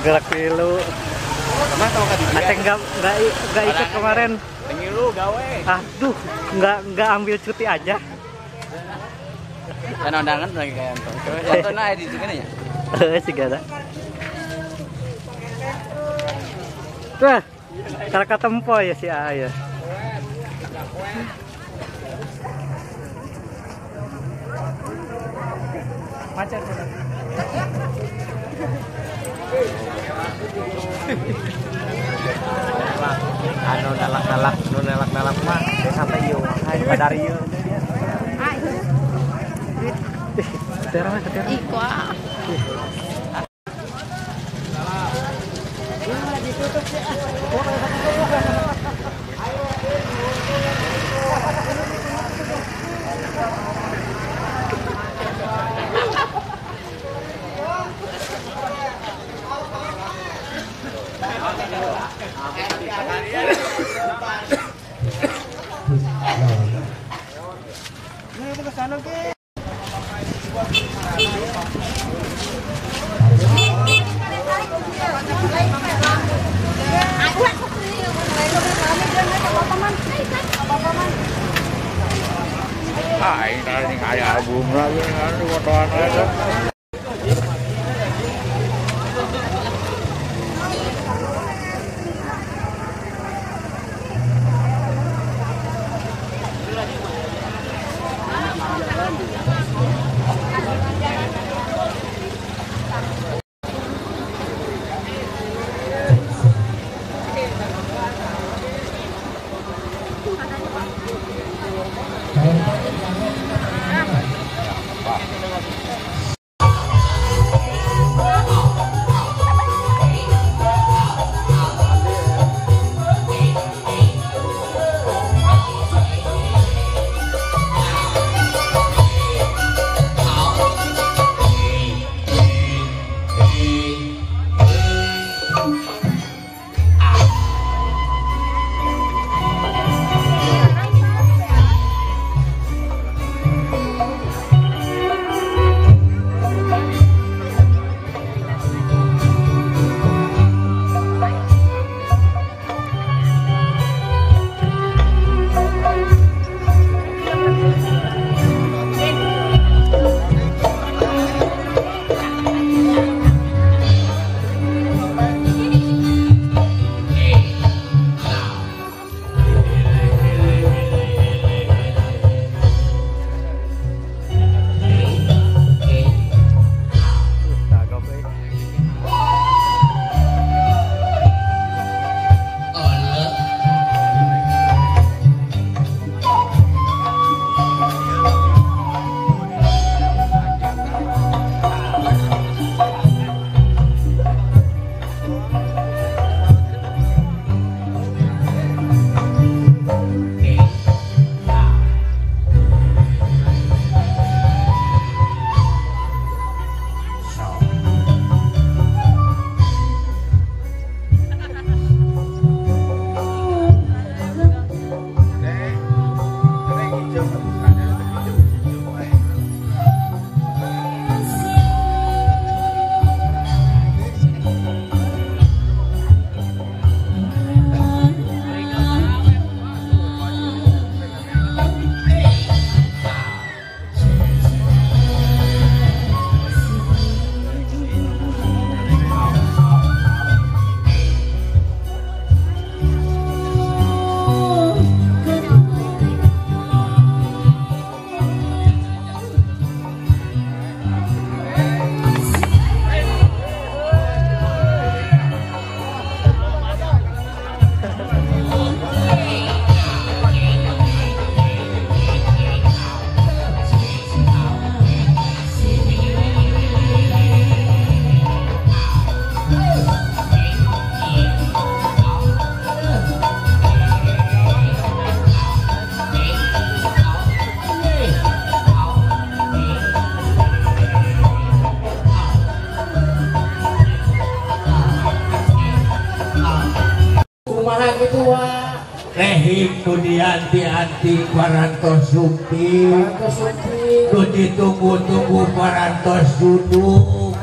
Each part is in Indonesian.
gerak dulu. Aceh nggak nggak nggak ikut kemarin. Pengilu gawe. Aduh, nggak nggak ambil cuti aja. Kan undangan lagi kayak itu. Contoh nah di sini ya. Eh, ada. Wah, cara ketempo ya si A ya. Macet. Anu nalak nalak nu nalak nalak mah dia sampai yuk hai. Padari yuk Ketera mah ketera. Iko Ah, ini tadi kayak bunga gitu kumaha tua. Wa Rehi Budianti-anti Parantos Supi. Ku ditunggu-tunggu Parantos Duduk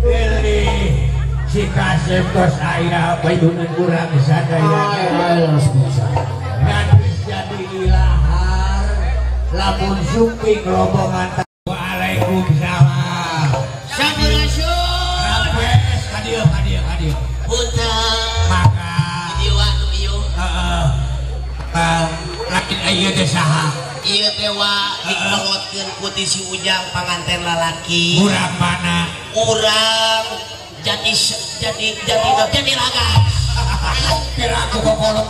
Pilih Si kasep tos ayah Bayunan kurang sadaya. Dan jadi ilahar Lamun Supi rombongan dewa dikolotkan putih si ujang panganten lalaki. Urang mana urang jadi jadi jadi jadi lagan piraku kokolot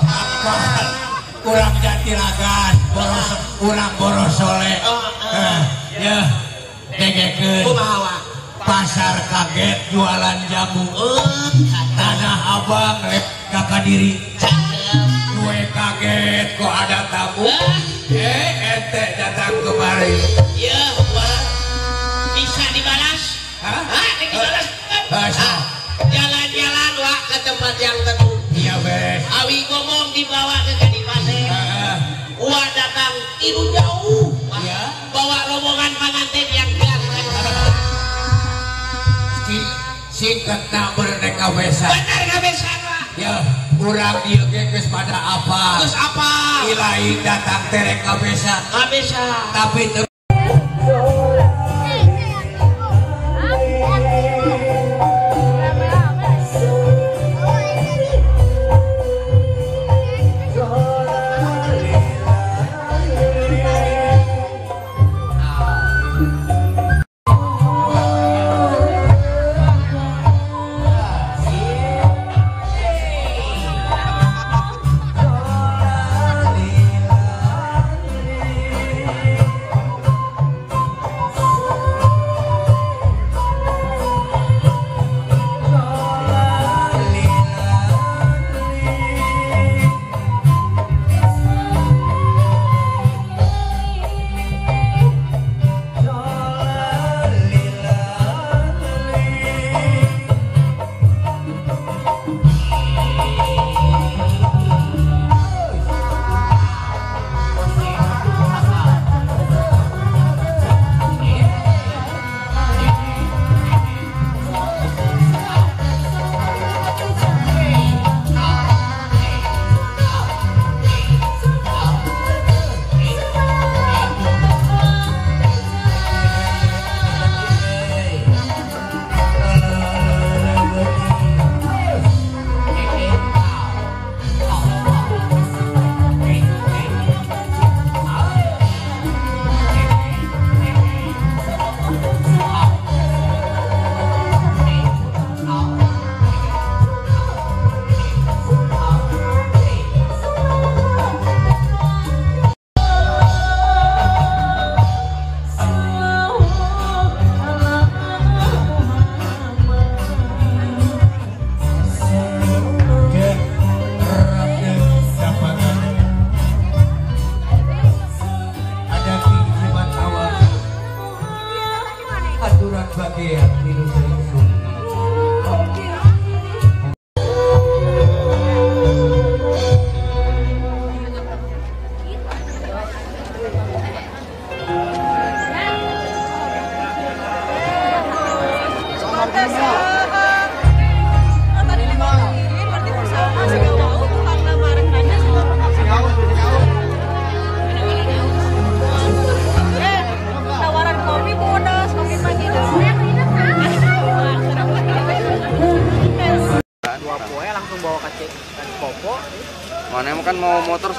urang jadi lagan boros urang boros soleh oh, oh. eh ya degekeun kumaha pasar kaget jualan jamu. Oh, Tanah abang rek kakak diri. Kaget kok ada tamu eh ente datang kemari Ieu wa bisa dibalas. Hah? Hah, dibalas. Basa. Ah, Jalan-jalan wa ke tempat yang teduh. iya beres Awi ngomong dibawa ke Kadipase. Heeh. Wah datang tidur jauh. Wah, Iya. Bawa rombongan pengantin yang si singkat nak berdeka besan Benar kurang dia geus pada apa Terus apa? Ilahi datang terek Nggak bisa. tapi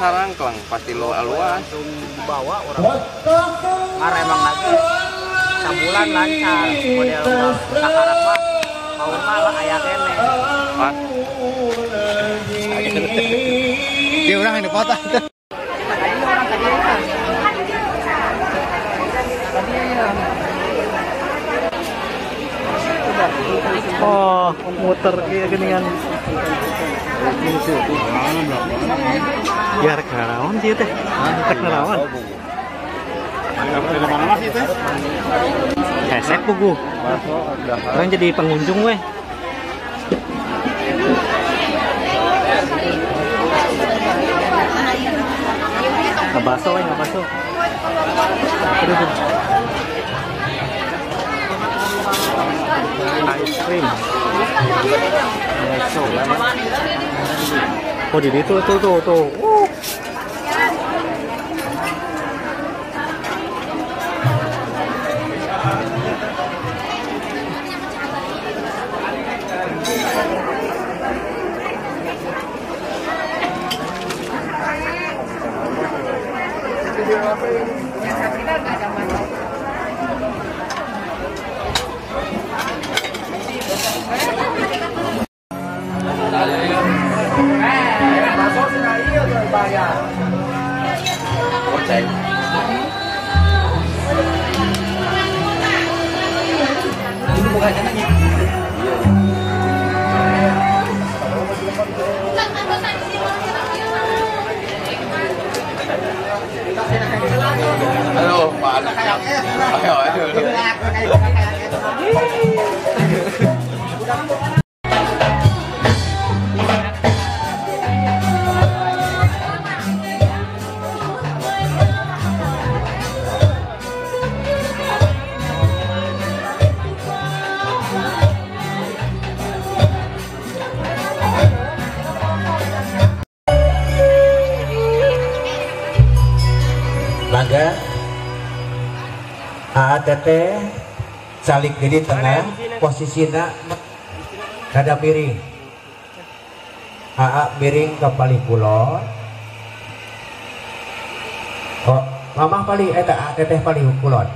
mau motor sarang kelang pasti lo aluan. langsung dibawa orang. Karena emang lagi sebulan lancar model mah mau malah ayah kene Pak, Dia orang ini kota. oh muter kayak Ya ke relawan sih teh. Rek relawan. Dari mana sih teh? Jadi pengunjung weh. Ngebaso weh ngebaso. Ice cream. Baso. Oh, di situ tuh tuh tuh. Uh. Goceng. AATT salik di tengah posisinya rada miring AA miring ke paling kulon oh mamah paling eta AATT paling kulon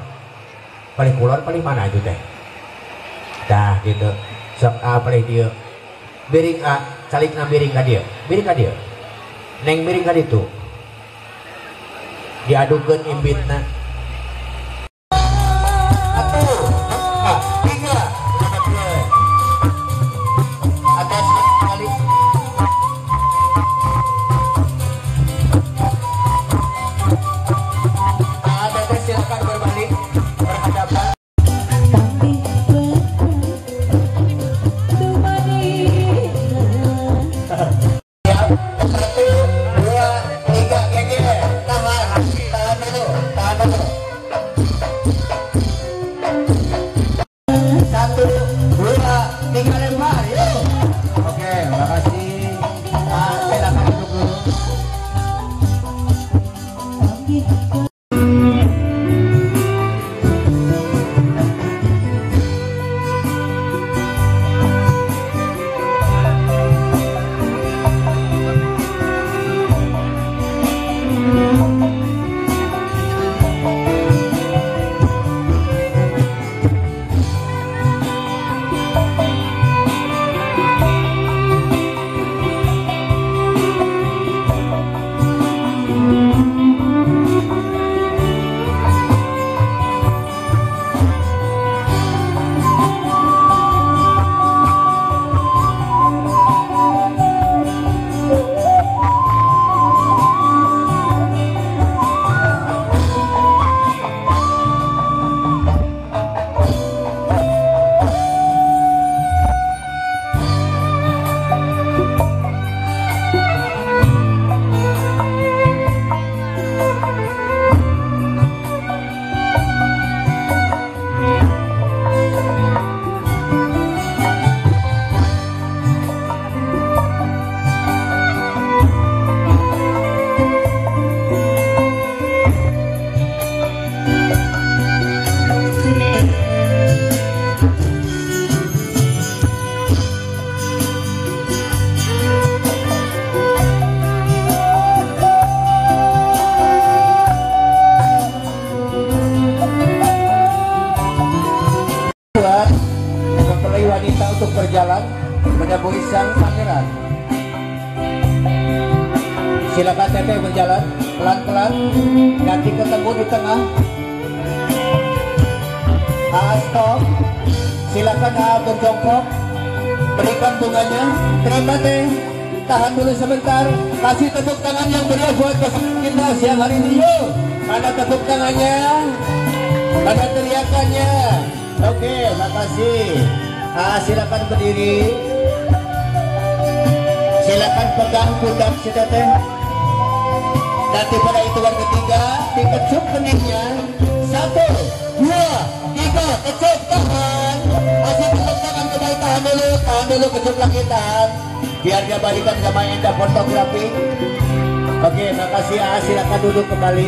paling kulon paling mana itu teh? Dah gitu. Sok A paling dia. Miring A salik na miring ka dia? Miring ka dia? Neng miring ka ditu diadukan imbitna berikan bunganya, terima teh, tahan dulu sebentar, kasih tepuk tangan yang meriah buat pasangan kita siang hari ini yuk, ada tepuk tangannya, ada teriakannya. Oke, makasih. Ah, silakan berdiri. Silakan pegang pundak si teteh. nanti pada hitungan ketiga dikecup keningnya satu dua tiga kecup kecup dulu tahan dulu kecup lagi tahan biar dia balikan sama Enda fotografi. Oke makasih ya silakan duduk kembali